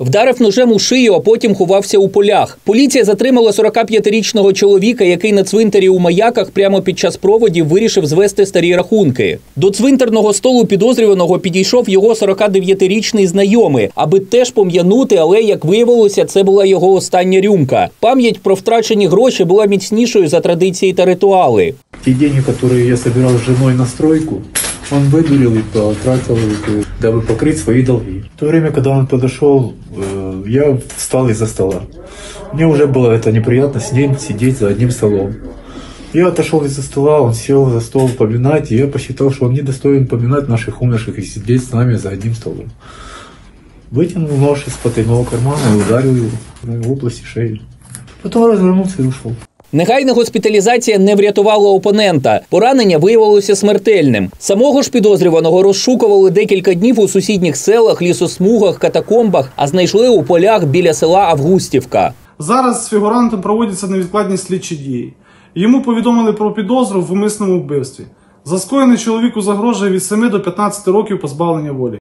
Вдарив ножем у шию, а потім ховався у полях. Поліція затримала 45-річного чоловіка, який на цвинтарі у маяках прямо під час проводів вирішив звести старі рахунки. До цвинтарного столу підозрюваного підійшов його 49-річний знайомий, аби теж пом'янути, але як виявилося, це була його остання рюмка. Пам'ять про втрачені гроші була міцнішою за традиції та ритуали. Те деньги, которые я собирал с женой на стройку, он выдурил и потратил, дабы покрыть свои долги. В то время, когда он подошел, э, я встал из-за стола. Мне уже было это неприятно с ним сидеть за одним столом. Я отошел из-за стола, он сел за стол поминать, и я посчитал, что он недостоин поминать наших умерших и сидеть с нами за одним столом. Вытянул нож из потайного кармана и ударил его в области шеи. Потом развернулся и ушел. Негайна госпіталізація не врятувала опонента. Поранення виявилося смертельним. Самого ж підозрюваного розшукували декілька днів у сусідніх селах, лісосмугах, катакомбах, а знайшли у полях біля села Августівка. Зараз з фігурантом проводяться невідкладні слідчі дії. Йому повідомили про підозру в умисному вбивстві. За скоєне чоловіку загрожує від 7 до 15 років позбавлення волі.